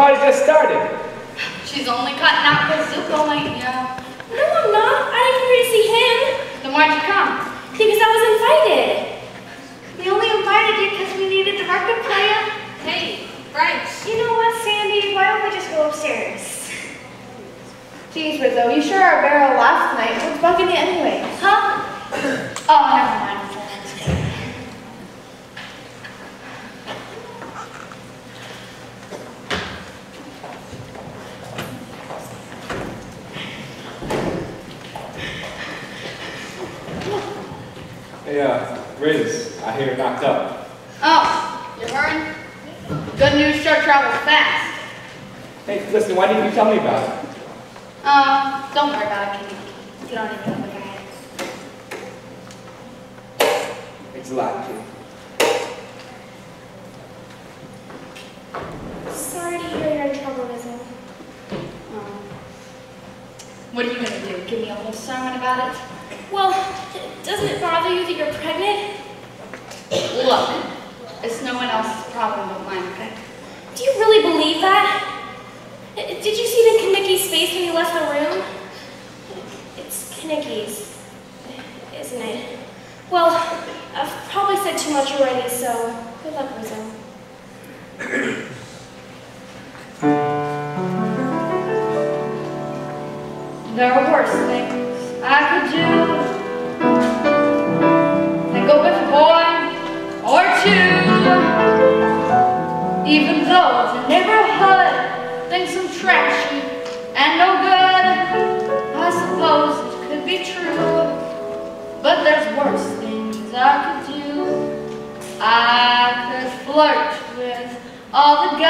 party just started. She's only cutting out bazooka late, yeah. No, I'm not. I didn't agree to see him Then why'd you come? because I was invited. We only invited you because we needed the record player. Hey, Bryce. You know what, Sandy? Why don't we just go upstairs? Geez, Rizzo, you sure are a barrel last night. What's bugging you anyway? Huh? Oh, never mind. Hey, uh, Riz, I hear you're knocked up. Oh, you're hurrying? Good news sure travels fast. Hey, listen, why didn't you tell me about it? Um, don't worry about it, Kitty. You don't even know what I had. It's a lot, kid. Sorry to hear you're in trouble, Rizzo. Um, what are you gonna do? Give me a whole sermon about it? Well, doesn't it bother you that you're pregnant? Look, it's no one else's problem but mine, okay? Do you really believe that? Did you see the Kenickie's face when you left the room? It's Kenickie's, isn't it? Well, I've probably said too much already, so good luck, Rizzo. There are worse things do eh? some trashy and no good, I suppose it could be true. But there's worse things I could do. I could flirt with all the guys.